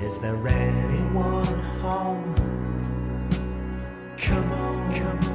Is there anyone home? Come on, come on.